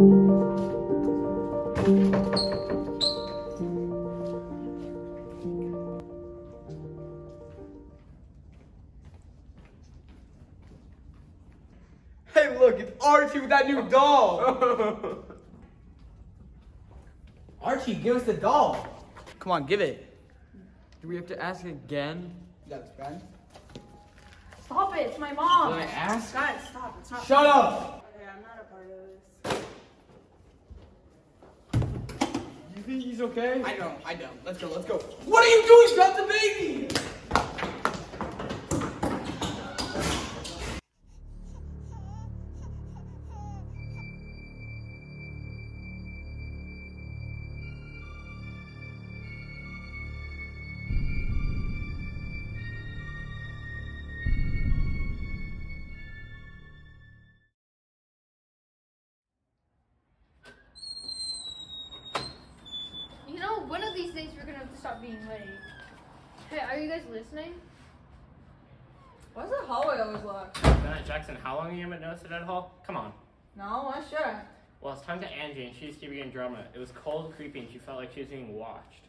Hey, look, it's Archie with that new doll. Archie, give us the doll. Come on, give it. Do we have to ask again? That's fine. Stop it, it's my mom. Did I ask? Guys, stop, it's not. Shut up. Okay, I'm not a part of this. You think he's okay? I don't. I don't. Let's go. Let's go. What are you doing? Drop the baby. These days we're gonna have to stop being late. Hey, are you guys listening? Why is the hallway always locked? Bennett Jackson, how long have you been noticed at that hall? Come on. No, why should I? Well, it's time to Angie, and she's keeping in drama. It was cold, creepy, and she felt like she was being watched.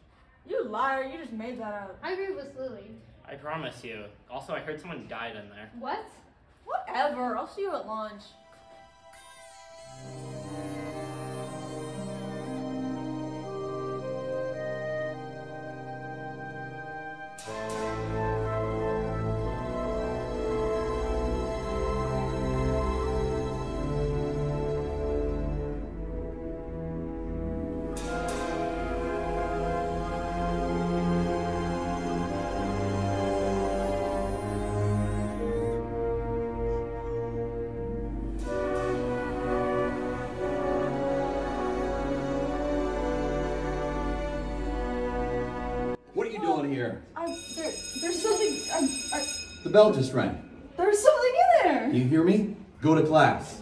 You liar, you just made that up. I agree with Lily. I promise you. Also, I heard someone died in there. What? Whatever, I'll see you at lunch. Doing here? I, there, there's something, I, I, The bell just rang. there's something in there. You hear me? Go to class.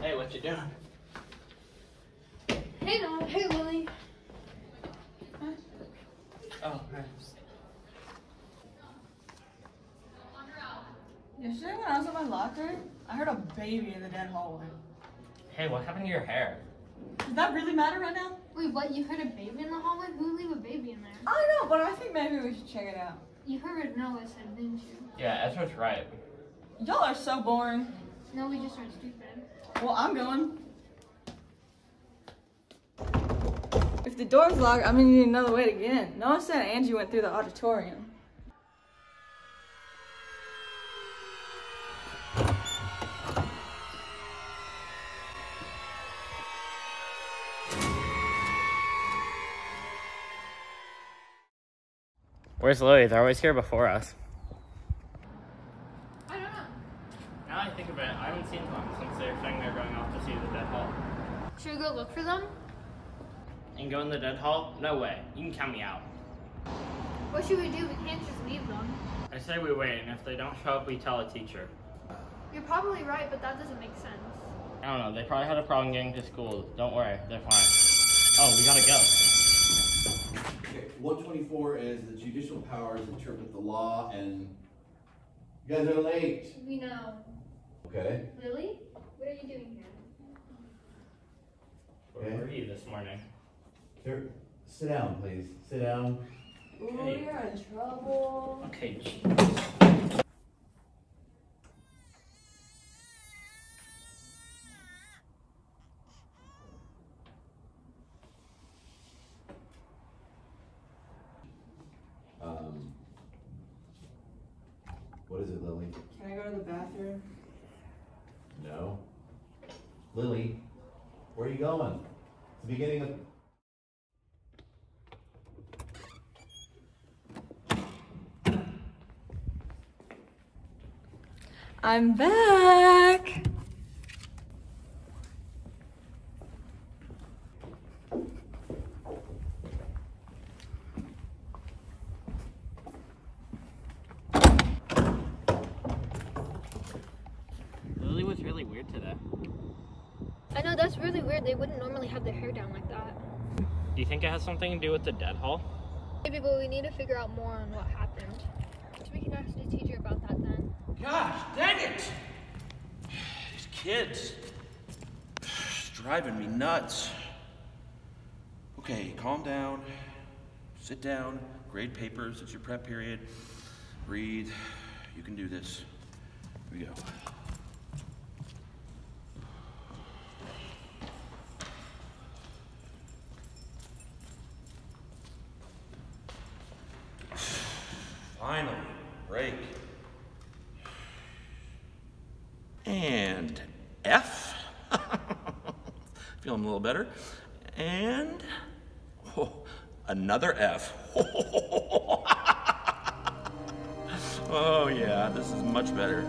Hey, what you doing? Hey, no. Hey, Lily. Oh, Yesterday when I was in my locker, I heard a baby in the dead hallway. Hey, what happened to your hair? Does that really matter right now? Wait, what? You heard a baby in the hallway? Who would leave a baby in there? I know, but I think maybe we should check it out. You heard Noah said, didn't you? Yeah, Ezra's right. Y'all are so boring. No, we just aren't stupid. Well, I'm going. If the door's locked, I'm gonna need another way to get in. Noah said Angie went through the auditorium. Where's Lily? They're always here before us. I don't know. Now I think of it, I haven't seen them since they were saying they're going off to see the dead hall. Should we go look for them? And go in the dead hall? No way. You can count me out. What should we do? We can't just leave them. I say we wait, and if they don't show up, we tell a teacher. You're probably right, but that doesn't make sense. I don't know. They probably had a problem getting to school. Don't worry, they're fine. Oh, we gotta go. Okay, 124 is the judicial powers interpret the law, and you guys are late. We know. Okay. Lily? What are you doing here? Where were you this morning? Here, sit down, please. Sit down. Ooh, Hey. you're in trouble. Okay, gee. Um, what is it, Lily? Can I go to the bathroom? No. Lily, where are you going? It's the beginning of. I'm back. Lily was really weird today. I know, that's really weird. They wouldn't have their hair down like that. Do you think it has something to do with the dead hall? Maybe, but we need to figure out more on what happened. we can ask the teacher about that then. Gosh, dang it! These kids. It's driving me nuts. Okay, calm down. Sit down. Grade papers. It's your prep period. Breathe. You can do this. Here we go. And F. Feeling a little better. And oh, another F. oh, yeah, this is much better.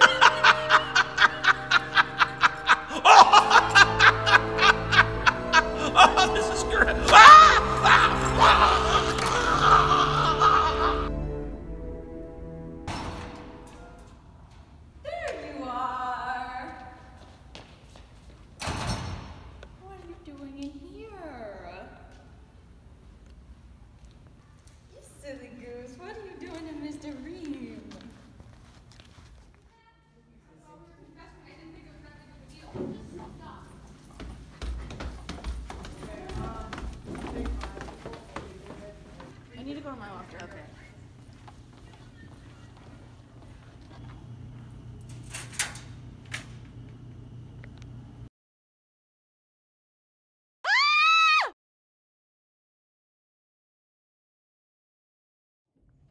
Oh, oh, this is great. There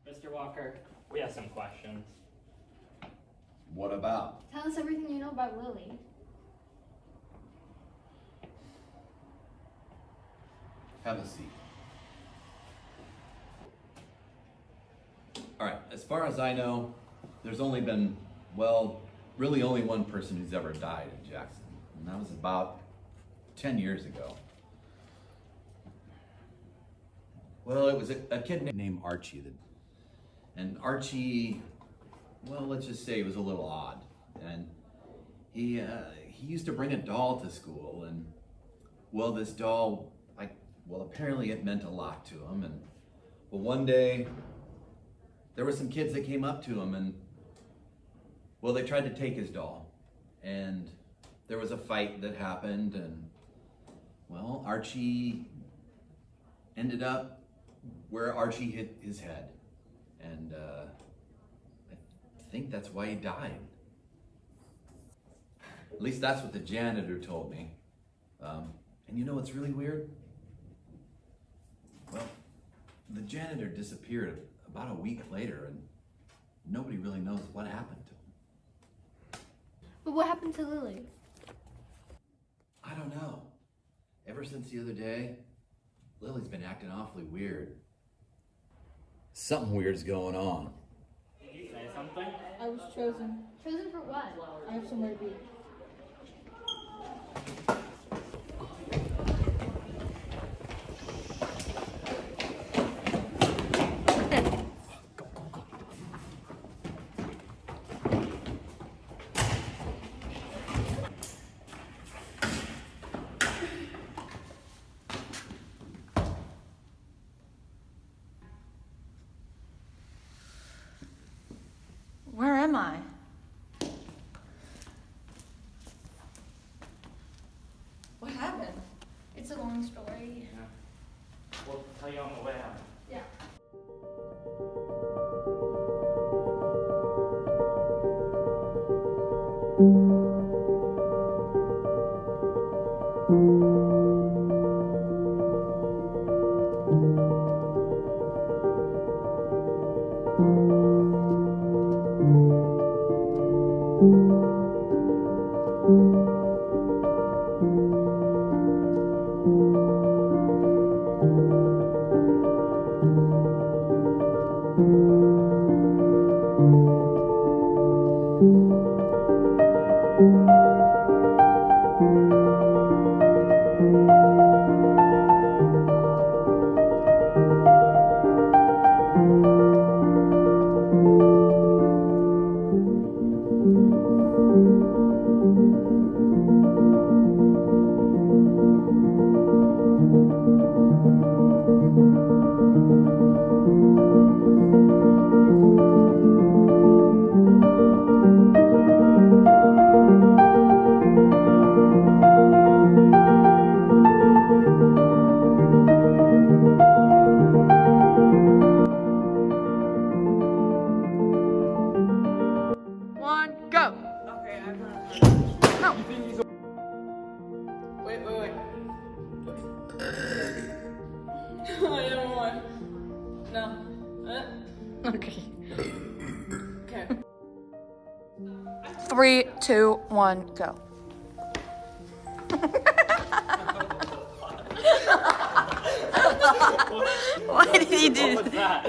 Mr. Walker, we have some questions. What about? Tell us everything you know about Lily. Have a seat. All right, as far as I know, there's only been, well, really only one person who's ever died in Jackson, and that was about 10 years ago. Well, it was a, a kid named Archie. That, and Archie, well, let's just say was a little odd. And he, uh, he used to bring a doll to school, and well, this doll, like, well, apparently it meant a lot to him. And well, one day, there were some kids that came up to him, and well, they tried to take his doll, and there was a fight that happened, and well, Archie ended up where Archie hit his head, and uh, I think that's why he died. At least that's what the janitor told me. Um, and you know what's really weird? Well, the janitor disappeared about a week later, and nobody really knows what happened to him. But what happened to Lily? I don't know. Ever since the other day, Lily's been acting awfully weird. Something weird's going on. Did you say something? I was chosen. Chosen for what? I have somewhere to be. Where am I? What happened? It's a long story. We'll tell you on the way out. Yeah. Thank Three, two, one, go. Why did he do that?